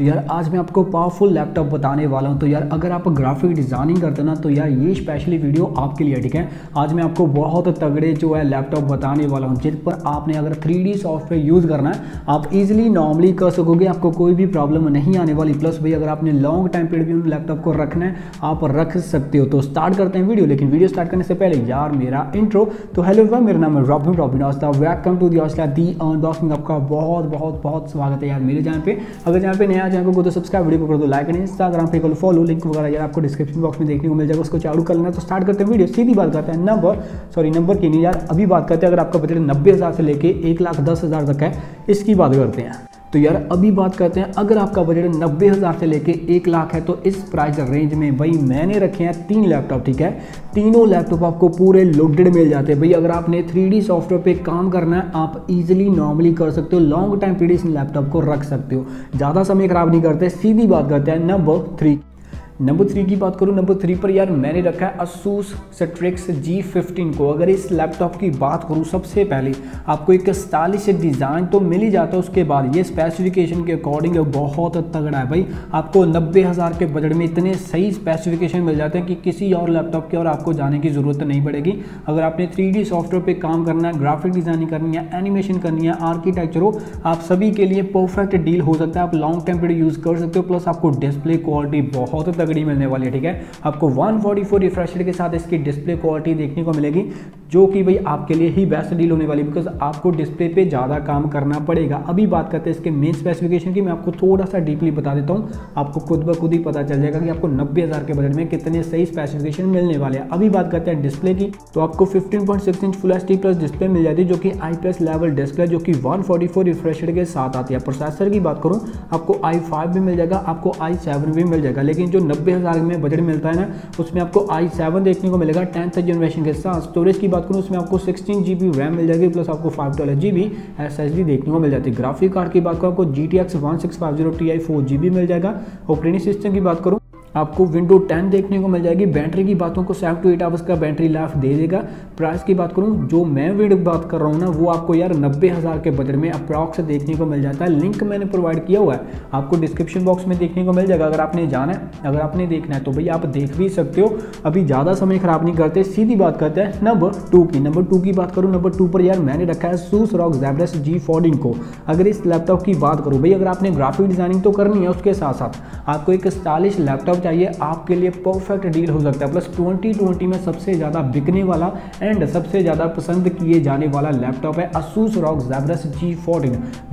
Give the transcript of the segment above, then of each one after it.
तो यार आज मैं आपको पावरफुल लैपटॉप बताने वाला हूँ। तो यार अगर आप ग्राफिक डिज़ाइनिंग करते ना तो यार ये स्पेशली वीडियो आपके लिए, ठीक है? आज मैं आपको बहुत तगड़े जो है लैपटॉप बताने वाला हूँ जिस पर आपने अगर थ्री सॉफ्टवेयर यूज़ करना है, आप इजिली नॉर्मली कर सकोगे। आपको कोई भी प्रॉब्लम नहीं आने वाली। प्लस भाई, अगर आपने लॉन्ग टाइम पीरियड भी उन लैपटॉप को रखना है, आप रख सकते हो। तो स्टार्ट करते हैं वीडियो लेकिन वीडियो स्टार्ट करने से पहले यार मेरा इंट्रो तो हेलो भाई, मेरा नाम है रॉबिन रॉबिन ऑस्ता वेलकम टू दी ऑस्टा दी अनबॉक्सिंग आपका बहुत बहुत बहुत स्वागत है यार मेरे चैनल पे। अगर चैनल पे नया चैनल को तो सब्सक्राइब वीडियो को कर दो लाइक एंड इंस्टाग्राम पे कर फॉलो लिंक वगैरह यार आपको डिस्क्रिप्शन बॉक्स में देखने को मिल जाएगा, उसको चालू कर लेना। तो स्टार्ट करते हैं वीडियो सीधी बात करते हैं नंबर सॉरी नंबर की नहीं यार, अभी बात करते हैं, अगर आपका बजट नब्बे से लेकर एक लाख तक है, इसकी बात करते हैं। तो यार, अभी बात करते हैं, अगर आपका बजट नब्बे हज़ार से लेके एक लाख है तो इस प्राइस रेंज में भाई मैंने रखे हैं तीन लैपटॉप ठीक है? तीनों लैपटॉप आपको पूरे लोडेड मिल जाते हैं। भाई, अगर आपने थ्री सॉफ्टवेयर पे काम करना है, आप इजीली नॉर्मली कर सकते हो लॉन्ग टाइम पीरियड इस लैपटॉप को रख सकते हो। ज़्यादा समय खराब नहीं करते, सीधी बात करते हैं नंबर थ्री नंबर थ्री की बात करूँ नंबर थ्री पर यार मैंने रखा है असूस सेट्रिक्स जी फिफ्टीन को। अगर इस लैपटॉप की बात करूँ सबसे पहले, आपको एक स्टाइलिश डिज़ाइन तो मिल ही जाता है उसके बाद। ये स्पेसिफिकेशन के अकॉर्डिंग बहुत तगड़ा है भाई। आपको नब्बे हज़ार के बजट में इतने सही स्पेसिफिकेशन मिल जाते हैं कि किसी और लैपटॉप की और आपको जाने की ज़रूरत नहीं पड़ेगी। अगर आपने थ्री सॉफ्टवेयर पर काम करना है ग्राफिक डिज़ाइनिंग करनी है एनिमेशन करनी है आर्किटेक्चर हो, आप सभी के लिए परफेक्ट डील हो सकता है। आप लॉन्ग टाइम पीरियड यूज़ कर सकते हो प्लस आपको डिस्प्ले क्वालिटी बहुत तगड़ा तगड़ी मिलने वाली है, ठीक है? आपको 144 फोर्टी रिफ्रेश के साथ इसकी डिस्प्ले क्वालिटी देखने को मिलेगी। जो कि भाई आपके लिए ही बेस्ट डील होने वाली बिकॉज़ आपको डिस्प्ले पे ज़्यादा काम करना पड़ेगा। अभी बात करते हैं इसके मेन स्पेसिफिकेशन की, मैं आपको थोड़ा सा डीपली बता देता हूँ। आपको खुद ब खुद ही पता चल जाएगा कि आपको नब्बे हज़ार के बजट में कितने सही स्पेसिफिकेशन मिलने वाले हैं। अभी बात करते हैं डिस्प्ले की तो आपको fifteen point six inch full H plus display मिल जाती है, जो कि आई प्लस लेवल डिस्प्ले जो कि वन फोर्टी फोर रिफ्रेश के साथ आती है। प्रोसेसर की बात करूँ, आपको आई फाइव भी मिल जाएगा, आपको आई सेवन भी मिल जाएगा, लेकिन जो नब्बे हज़ार में बजट मिलता है ना, उसमें आपको आई सेवन देखने को मिलेगा टेंथ जनरेशन के साथ। स्टोरेज की बात करूँ, उसमें आपको सिक्सटीन जी बी रैम मिल जाएगी प्लस आपको five twelve G B S S D देखने को मिल जाती है। ग्राफिक कार्ड की बात करूँ, आपको G T X one six five zero T I four G B मिल जाएगा। ऑपरेटिंग सिस्टम की बात करूँ आपको विंडो 10 देखने को मिल जाएगी। बैटरी की बातों को सेवन टू एट आवर्स का बैटरी लाइफ दे देगा। प्राइस की बात करूँ, जो मैं वीडियो बात कर रहा हूँ ना, वो आपको यार नब्बे हज़ार के बजट में अप्रॉक्स देखने को मिल जाता है। लिंक मैंने प्रोवाइड किया हुआ है। आपको डिस्क्रिप्शन बॉक्स में देखने को मिल जाएगा। अगर आपने जाना है, अगर आपने देखना है तो भाई आप देख भी सकते हो। अभी ज़्यादा समय खराब नहीं करते, सीधी बात करते हैं नंबर टू की। नंबर टू की बात करूँ नंबर टू पर यार मैंने रखा है सूस रॉक जैबरस जी फोर्टीन को। अगर इस लैपटॉप की बात करूँ, भाई अगर आपने ग्राफिक डिज़ाइनिंग तो करनी है उसके साथ साथ आपको एक स्टाइलिश लैपटॉप चाहिए, आपके लिए परफेक्ट डील हो सकता है। प्लस 2020 में सबसे ज़्यादा बिकने वाला एंड सबसे ज़्यादा पसंद किए जाने वाला लैपटॉप है असूस रॉक जैबरस जी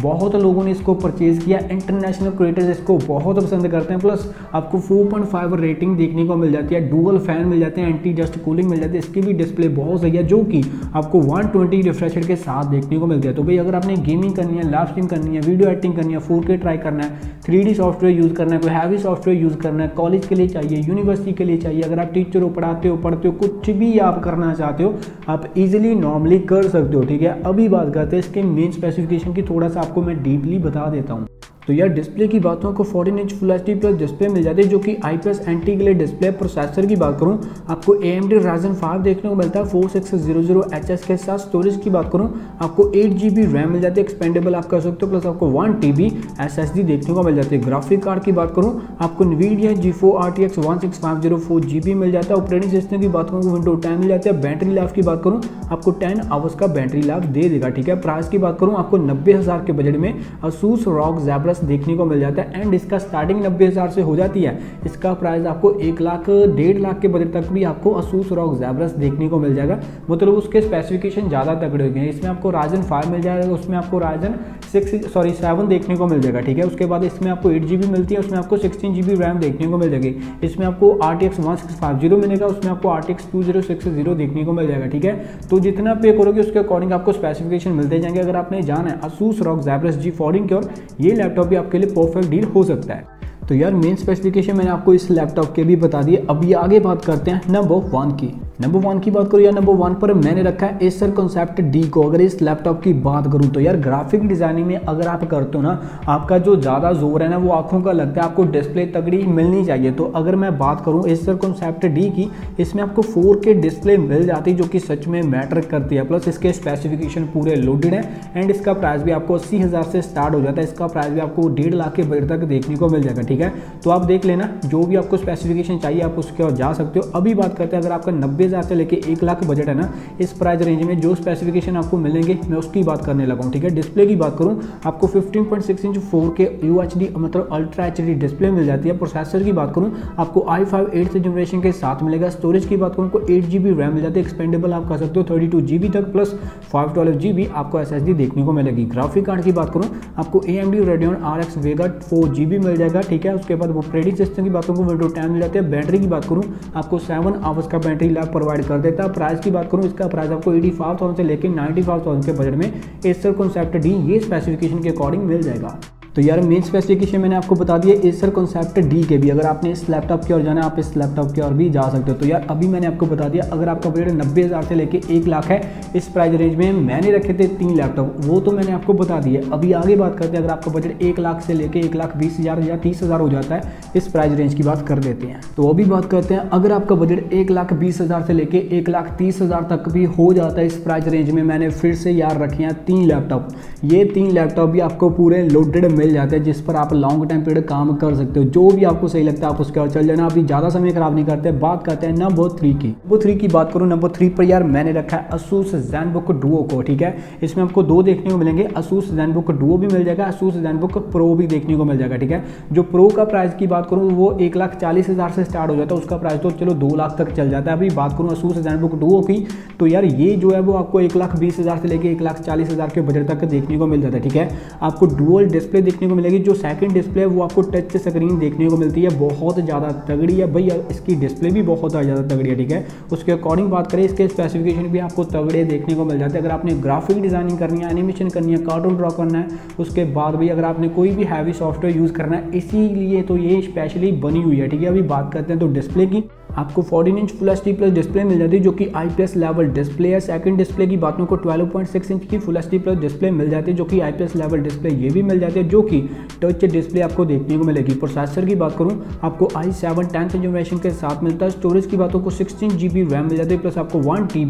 बहुत लोगों ने इसको परचेज किया इंटरनेशनल क्रिएटर्स इसको बहुत पसंद करते हैं। प्लस आपको 4.5 रेटिंग देखने को मिल जाती है डुअल फ़ैन मिल जाते हैं एंटी डस्ट कूलिंग मिल जाती है। इसकी भी डिस्प्ले बहुत सही है, जो कि आपको वन ट्वेंटी रिफ्रेशर के साथ देखने को मिलती है। तो भाई, अगर आपने गेमिंग करनी है लाइव स्ट्रीम करनी है वीडियो एडिटिंग करनी है फोर ट्राई करना है थ्री सॉफ्टवेयर यूज़ करना है, कोई हैवी सॉफ्टवेयर यूज़ करना है कॉलेज के लिए चाहिए यूनिवर्सिटी के लिए चाहिए। अगर आप टीचर हो, पढ़ाते हो, पढ़ते हो, कुछ भी आप करना चाहते हो, आप इजिली नॉर्मली कर सकते हो, ठीक है? अभी बात करते हैं इसके मेन स्पेसिफिकेशन की, थोड़ा सा आपको मैं डीपली बता देता हूँ। तो यार डिस्प्ले की बात आपको 14 inch full H D plus display मिल जाती है, जो कि आई प्लस एंटी के लिए डिस्प्ले प्रोसेसर की बात करूँ, आपको A M D Ryzen five देखने को मिलता है four six zero zero H S के साथ स्टोरेज की बात करूँ, आपको एट जी बी रैम मिल जाती है एक्सपेंडेबल आप कर सकते हो प्लस आपको one T B S S D देखने को मिल जाती है। ग्राफिक कार्ड की बात करूँ, आपको Nvidia G four R T X one six five zero four G B मिल जाता है। ऑपरेटिंग सिस्टम की बात करूँ विंडो टेन मिल जाता है। बैटरी लाइफ की बात करूँ, आपको टेन आवर्स का बैटरी लाइफ दे देगा, ठीक है? प्राइस की बात करूँ, आपको नब्बे हज़ार के बजट में असूस रॉक जैबरस देखने को मिल जाता है एंड इसका स्टार्टिंग नब्बे हज़ार से हो जाती है। इसका प्राइस आपको एक लाख, डेढ़ लाख के बजट तक भी आपको असूस रॉक जैबरस देखने को मिल जाएगा। मतलब उसके स्पेसिफिकेशन ज़्यादा तगड़े हो गए इसमें आपको राजन फाइव मिल जाएगा, उसमें आपको राजन सिक्स सॉरी सेवन देखने को मिल जाएगा, ठीक है? उसके बाद इसमें आपको एट जी मिलती है, उसमें आपको सिक्सटीन जी रैम देखने को मिल जाएगी। इसमें आपको R T X one six five zero मिलेगा, उसमें आपको R T X two zero six zero देखने को मिल जाएगा, ठीक है? तो जितना पे करोगे, उसके अकॉर्डिंग आपको स्पेसिफिकेशन मिलते जाएँगे। अगर आपने जाना है Asus ROG Zephyrus G fourteen की और ये लैपटॉप भी आपके लिए परफेक्ट डील हो सकता है। तो यार मेन स्पेसिफिकेशन मैंने आपको इस लैपटॉप के भी बता दिए। अभी आगे बात करते हैं नंबर वन की। नंबर वन की बात करूँ या नंबर वन पर मैंने रखा है एसर कॉन्सेप्ट डी को। अगर इस लैपटॉप की बात करूँ तो यार ग्राफिक डिज़ाइनिंग में अगर आप करते हो ना, आपका जो ज़्यादा ज़ोर है ना, वो आँखों का लगता है, आपको डिस्प्ले तगड़ी मिलनी चाहिए। तो अगर मैं बात करूँ एसर कॉन्सेप्ट डी की, इसमें आपको फोर के डिस्प्ले मिल जाती है, जो कि सच में मैटर करती है। प्लस इसके स्पेसिफिकेशन पूरे लोडेड है एंड इसका प्राइस भी आपको अस्सी से स्टार्ट हो जाता है। इसका प्राइस भी आपको डेढ़ लाख के बजट तक देखने को मिल जाएगा, ठीक है? तो आप देख लेना, जो भी आपको स्पेसिफिकेशन चाहिए, आप उसके और जा सकते हो। अभी बात करते हैं, अगर आपका नब्बे हज़ार से लेकर एक लाख बजट है ना, इस प्राइस रेंज में जो स्पेसिफिकेशन आपको मिलेंगे, मैं उसकी बात करने लगा हूँ, ठीक है? डिस्प्ले की बात करूँ, आपको 15.6 इंच फोर के यू मतलब अल्ट्रा एच डिस्प्ले मिल जाती है। प्रोसेसर की बात करूँ, आपको आई फाइव एट जनरेशन के साथ मिलेगा। स्टोरेज की बात करूँ, आपको एट जी रैम मिल जाती है। एक्सपेंडेबल आप कर सकते हो थर्टी टू जी तक plus five twelve G B आपको एस एस डी देखने को मिलेगी। ग्राफिक कार्ड की बात करूँ, आपको A M D Radeon R X Vega four G मिल जाएगा, ठीक है? उसके बाद वो ट्रेडिंग सिस्टम की बात करूँ विंडो टाइम मिल जाती हैं बैटरी की बात करूँ, आपको सेवन आवर्स का बैटरी लाइफ प्रोवाइड कर देता है। प्राइस की बात करूँ, इसका प्राइस आपको एटी फाइव थाउज़ेंड से लेकर नाइन्टी फाइव थाउज़ेंड के बजट में एसर कॉन्सेप्ट डी ये स्पेसिफिकेशन के अकॉर्डिंग मिल जाएगा। तो यार मेन स्पेसिफिकेशन मैंने आपको बता दिया एसर कॉन्सेप्ट डी के भी, अगर आपने इस लैपटॉप की ओर जाना आप इस लैपटॉप की ओर भी जा सकते हो। तो यार अभी मैंने आपको बता दिया, अगर आपका बजट नब्बे हज़ार से लेकर एक लाख है, इस प्राइस रेंज में मैंने रखे थे तीन लैपटॉप वो तो मैंने आपको बता दिया अभी आगे बात करते हैं, अगर आपका बजट एक लाख से लेकर एक लाख बीस हज़ार या तीस हज़ार हो जाता है, इस प्राइस रेंज की बात कर देते हैं। तो अभी बात करते हैं, अगर आपका बजट एक लाख बीस हज़ार से लेकर एक लाख तीस हज़ार तक भी हो जाता है, इस प्राइस रेंज में मैंने फिर से यार रखे हैं तीन लैपटॉप ये तीन लैपटॉप भी आपको पूरे लोडेड मिल जाते हैं, जिस पर आप लॉन्ग टाइम पीरियड काम कर सकते हो। जो भी आपको सही लगता है, आप उसके और चल जाना। अभी ज़्यादा समय खराब नहीं करते, बात करते हैं नंबर थ्री की। नंबर थ्री की बात करूँ नंबर थ्री पर यार मैंने रखा है असूस जैन बुक डुओ को, ठीक है? इसमें आपको दो देखने को मिलेंगे। असूस जैन बुक डुओ भी मिल जाएगा असूस जैन बुक प्रो भी देखने को मिल जाएगा, ठीक है? जो प्रो का प्राइस की बात करूँ, वो एक लाख चालीस हज़ार से स्टार्ट हो जाता है। उसका प्राइस तो चलो दो लाख तक चल जाता है। अभी बात करूँ असूस जैन बुक डुओ की तो यार ये जो है वो आपको एक लाख बीस हज़ार से लेकर एक लाख चालीस हज़ार के बजट तक देखने को मिल जाता है, ठीक है? आपको डुअल डिस्प्ले देखने को मिलेगी। जो सेकंड डिस्प्ले है, वो आपको टच स्क्रीन देखने को मिलती है। बहुत ज़्यादा तगड़ी है। भाई इसकी डिस्प्ले भी बहुत ज़्यादा तगड़ी है, ठीक है? उसके अकॉर्डिंग बात करें, इसके स्पेसिफिकेशन भी आपको तगड़े देखने को मिल जाते हैं। अगर आपने ग्राफिक डिज़ाइनिंग करनी है एनिमेशन करनी है कार्टून ड्रॉ करना है, उसके बाद भी अगर आपने कोई भी हैवी सॉफ्टवेयर यूज़ करना है, इसीलिए तो ये स्पेशली बनी हुई है, ठीक है? अभी बात करते हैं तो डिस्प्ले की। आपको 14 inch full H plus display मिल जाती है, जो कि I P S level display है सेकंड डिस्प्ले की बातों को 12.6 इंच की फुल एच प्लस डिस्प्ले मिल जाती है, जो कि I P S level display ये भी मिल जाती है, जो कि टच डिस्प्ले आपको देखने को मिलेगी। प्रोसेसर की बात करूँ, आपको आई सेवन टेंथ जनरेशन के साथ मिलता है। स्टोरेज की बातों को सिक्सटीन जी रैम मिल जाती है प्लस आपको वन टी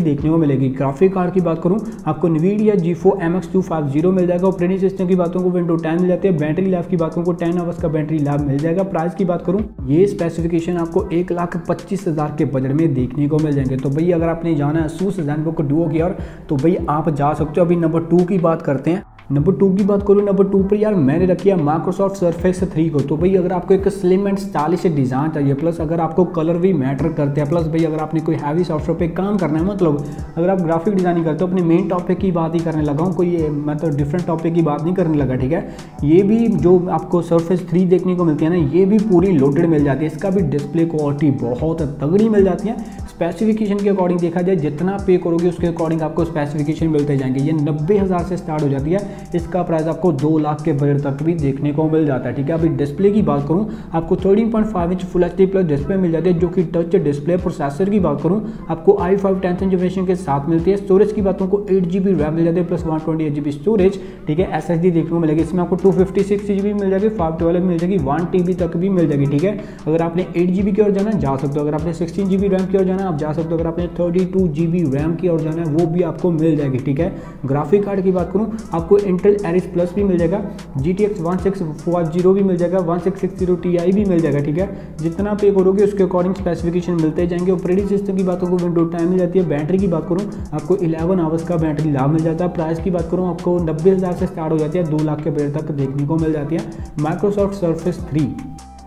देखने को मिलेगी। ग्राफिक कार्ड की बात करूँ, आपको Nvidia G four M X two five zero मिल जाएगा। ऑपरेटिंग सिस्टम की बातों को विंडो टेन मिल जाती है। बैटरी लाइफ की बातों को टेन आवर्स का बैटरी लाइफ मिल जाएगा। प्राइस की बात करूँ, ये स्पेसिफिकेशन आपको एक लाख पच्चीस हज़ार के बजट में देखने को मिल जाएँगे। तो भाई, अगर आपने जाना है, सूस जैन बुक डुओ की और तो भाई, आप जा सकते हो। अभी नंबर टू की बात करते हैं। नंबर टू की बात करूँ नंबर टू पर यार मैंने रखी है माइक्रोसॉफ्ट सरफेस थ्री को। तो भाई अगर आपको एक स्लिम एंड स्टाइलिश डिज़ाइन चाहिए प्लस अगर आपको कलर भी मैटर करते हैं प्लस भाई अगर आपने कोई हैवी सॉफ्टवेयर पे काम करना है मतलब अगर आप ग्राफिक डिज़ाइनिंग करते हो, अपने मेन टॉपिक की बात ही करने लगा हूँ, कोई मतलब डिफरेंट टॉपिक की बात नहीं करने लगा, ठीक है? ये भी जो आपको सरफेस थ्री देखने को मिलती है ना, ये भी पूरी लोडेड मिल जाती है। इसका भी डिस्प्ले क्वालिटी बहुत तगड़ी मिल जाती है। स्पेसिफिकेशन के अकॉर्डिंग देखा जाए, जितना पे करोगे, उसके अकॉर्डिंग आपको स्पेसिफिकेशन मिलते जाएँगे। ये नब्बे हज़ार से स्टार्ट हो जाती है। इसका प्राइस आपको दो लाख के बजट तक भी देखने को मिल जाता है, ठीक है? अभी डिस्प्ले की बात करूँ, आपको thirteen point five inch full H plus display मिल जाती है, जो कि टच डिस्प्ले प्रोसेसर की बात करूँ, आपको आई फाइव टेंथ जनरेशन के साथ मिलती है। स्टोरेज की बातों को एट जी बी रैम मिल जाती है plus one twenty eight G B storage ठीक है? एस एस डी देखने को मिलेगी। इसमें आपको two fifty six G B मिल जाएगी फाइव ट्वेल्व मिल जाएगी वन टी बी तक भी मिल जाएगी, ठीक है? अगर आपने एट जी बी की ओर जाना जा सकते हो। अगर आपने सिक्सटीन जी बी रैम की ओर जाना आप जा सकते हो। अगर आपने thirty two G B RAM की ओर जाना है, वो भी आपको मिल जाएगी, ठीक है? ग्राफिक कार्ड की बात करूँ, आपको इंटेल एरिस प्लस भी मिल जाएगा G T X one six four zero भी मिल जाएगा one six six zero T I भी मिल जाएगा, ठीक है? जितना पे करोगे उसके अकॉर्डिंग स्पेसिफिकेशन मिलते जाएँगे। ऑपरेटिंग सिस्टम की बातों को विंडो टाइम मिल जाती है। बैटरी की बात करूँ, आपको इलेवन आवर्स का बैटरी लाभ मिल जाता है। प्राइस की बात करूँ, आपको नब्बे हज़ार से स्टार्ट हो जाती है। दो लाख के बजट तक देखने को मिल जाती है। माइक्रोसॉफ्ट सर्फेस थ्री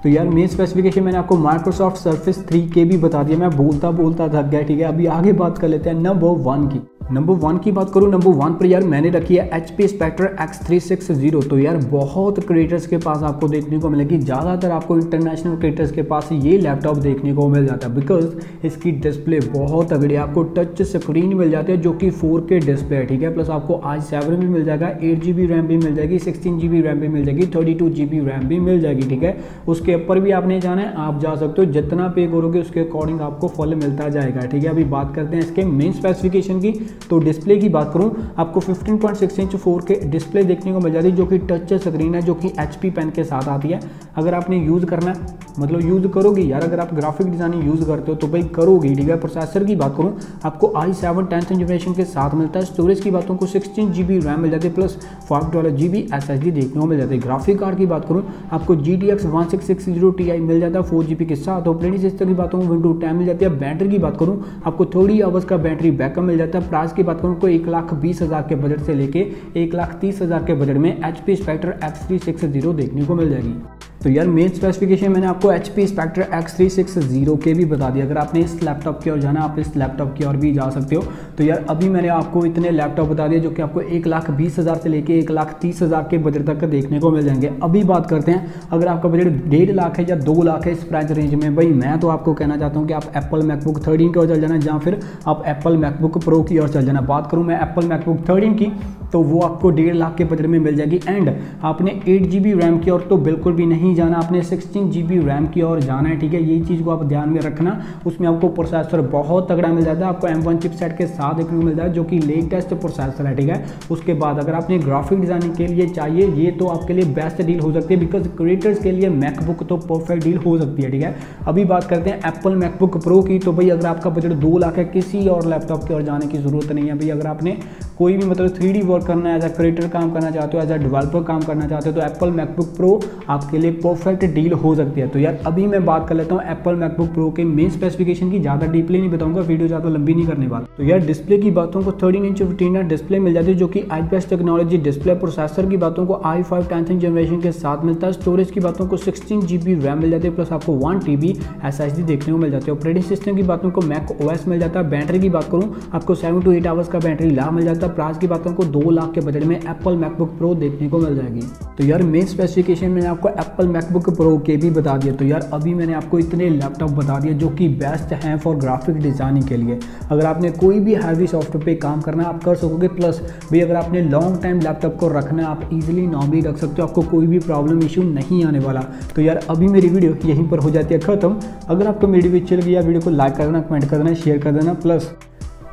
तो यार मेन स्पेसिफिकेशन मैंने आपको माइक्रोसॉफ्ट सर्फेस थ्री के भी बता दिया। मैं बोलता बोलता थक गया, ठीक है? अभी आगे बात कर लेते हैं नंबर वन की। नंबर वन की बात करूँ नंबर वन पर यार मैंने रखी है H P Spectre X three six zero तो यार बहुत क्रिएटर्स के पास आपको देखने को मिलेगी। ज़्यादातर आपको इंटरनेशनल क्रिएटर्स के पास ये लैपटॉप देखने को मिल जाता है बिकॉज़ इसकी डिस्प्ले बहुत तगड़ी है। आपको टच स्क्रीन मिल जाती है जो कि फोर के डिस्प्ले है, ठीक है? प्लस आपको आज सेवन भी मिल जाएगा एट जी बी रैम भी मिल जाएगी सिक्सटीन जी बी रैम भी मिल जाएगी thirty two G B RAM भी मिल जाएगी, ठीक है? उसके ऊपर भी आपने जाना है, आप जा सकते हो। जितना पे करोगे, उसके अकॉर्डिंग आपको फल मिलता जाएगा, ठीक है? अभी बात करते हैं इसके मेन स्पेसिफिकेशन की। तो डिस्प्ले की बात करूँ, आपको 15.6 इंच 4K डिस्प्ले देखने को मिल जाती है, जो कि टच स्क्रीन है, जो कि एचपी पेन के साथ आती है। अगर आपने यूज़ करना है मतलब यूज़ करोगे यार, अगर आप ग्राफिक डिज़ाइनिंग यूज़ करते हो तो भाई करोगे, ठीक है? प्रोसेसर की बात करूँ, आपको आई सेवन टेंथ जनरेशन के साथ मिलता है। स्टोरेज की बातों को सिक्सटीन जी बी रैम मिल जाती है plus five dollar G B S S D देखने को मिल जाती है। ग्राफिक कार्ड की बात करूँ, आपको G T X one six six zero T I मिल जाता है फोर जी बी के साथ। ऑपरेटिंग सिस्टम की बात को विंडो टेन मिल जाती है। बैटरी की बात करूँ, आपको थोड़ी आवर्स का बैटरी बैकअप मिल जाता है। प्राइस की बात करूँ तो एक लाख बीस हज़ार के बजट से लेके एक लाख तीस हज़ार के बजट में H P Spectre X three six zero देखने को मिल जाएगी। तो यार मेन स्पेसिफिकेशन मैंने आपको H P Spectre X three six zero के भी बता दिया। अगर आपने इस लैपटॉप की ओर जाना आप इस लैपटॉप की ओर भी जा सकते हो। तो यार, अभी मैंने आपको इतने लैपटॉप बता दिए जो कि आपको एक लाख बीस हज़ार से लेके एक लाख तीस हज़ार के बजट तक देखने को मिल जाएँगे। अभी बात करते हैं, अगर आपका बजट डेढ़ लाख है या दो लाख है इस प्राइस रेंज में, भाई, मैं तो आपको कहना चाहता हूँ कि आप एप्पल मैकबुक थर्टीन की ओर चल जाना या फिर आप एप्पल मैकबुक प्रो की ओर चल जाना। बात करूँ मैं एप्पल मैकबुक थर्टीन की तो वो आपको डेढ़ लाख के बजट में मिल जाएगी। एंड आपने एट जी बी रैम की ओर तो बिल्कुल भी नहीं जाना, आपने सिक्सटीन जी रैम की ओर जाना है, ठीक है? यही चीज़ को आप ध्यान में रखना। उसमें आपको प्रोसेसर बहुत तगड़ा मिल जाता है, आपको एम वन चिप के साथ देखने को मिल जाता है, जो कि लेटेस्ट प्रोसेसर है, ठीक है? उसके बाद अगर आपने ग्राफिक डिज़ाइनिंग के लिए चाहिए, ये तो आपके लिए बेस्ट डील हो सकती है बिकॉज़ क्रिएटर्स के लिए मैकबुक तो परफेक्ट डील हो सकती है, ठीक है? अभी बात करते हैं एप्पल मैकबुक प्रो की तो भाई अगर आपका बजट दो लाख है, किसी और लैपटॉप की ओर जाने की ज़रूरत नहीं है, भाई अगर आपने कोई भी मतलब थ्री वर्क करना है एज अ क्रिएटर काम करना चाहते हो एज अ डेवलपर काम करना चाहते हो तो एप्पल मैकबुक प्रो आपके लिए परफेक्ट डील हो सकती है। तो यार, अभी मैं बात कर लेता हूँ एप्पल मैकबुक प्रो के मेन स्पेसिफिकेशन की, ज़्यादा डीपली नहीं बताऊँगा वीडियो ज़्यादा लंबी नहीं करने वाला। तो यार डिस्प्ले की बातों को थर्टीन इंच फिफ्टीन डिस्प्ले मिल जाती है, जो कि आई टेक्नोलॉजी डिस्प्ले प्रोसेसर की बातों को आई फाइव टेंथ जनरेशन के साथ मिलता है। स्टोरेज की बातों को सिक्सटीन जी बी रैम मिल जाती है प्लस आपको one T B S H D देखने को मिल जाती है। ऑपरेटिंग सिस्टम की बातों को मैक ओएस मिल जाता है। बैटरी की बात करूँ, आपको सेवन टू एट आवर्स का बैटरी लाभ मिल जाता है। प्राइस की बातों को दो लाख के बजट में एप्पल मैकबुक प्रो देखने को मिल जाएगी। तो यार मेन स्पेसिफिकेशन मैंने आपको एप्पल मैकबुक प्रो के भी बता दिया तो यार, अभी मैंने आपको इतने लैपटॉप बता दिए जो कि बेस्ट हैं फॉर ग्राफिक डिज़ाइनिंग के लिए। अगर आपने कोई भी हैवी सॉफ्टवेयर पे काम करना है, आप कर सकोगे। प्लस भाई, अगर आपने लॉन्ग टाइम लैपटॉप को रखना है, आप इजीली नाम भी रख सकते हो। आपको कोई भी प्रॉब्लम इशू नहीं आने वाला। तो यार, अभी मेरी वीडियो यहीं पर हो जाती है। खत्म। अगर आपको मेरी वीडियो चल गई वीडियो को लाइक कर देना कमेंट कर देना शेयर कर देना। प्लस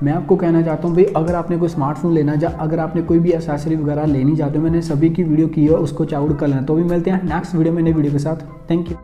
मैं आपको कहना चाहता हूँ, भाई, अगर आपने कोई स्मार्टफ़ोन लेना या अगर आपने कोई भी एसेसरी वगैरह लेनी चाहते हो, मैंने सभी की वीडियो की है, उसको चाउड कर लेना तो भी मिलते हैं नेक्स्ट वीडियो में नई वीडियो के साथ। Thank you